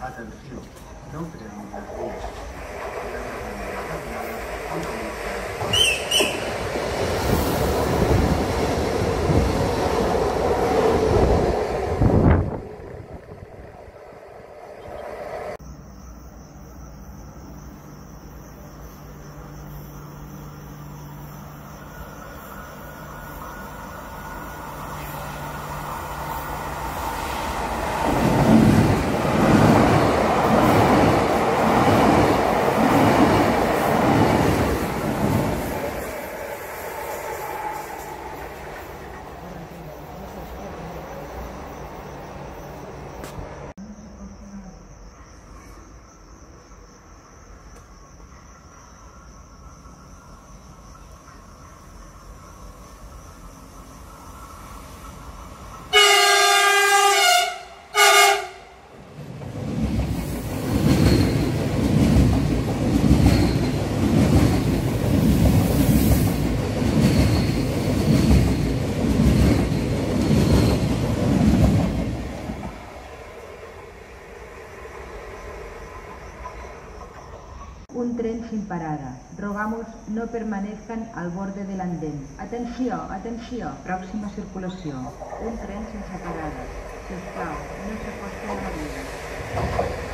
Atenció, no premi les vies. Un tren sin parada. Rogamos no permanezcan al borde del andén. Atenció, atenció. Pròxima circulació. Un tren sense parada. Si us plau, no s'acosten a la via.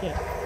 get.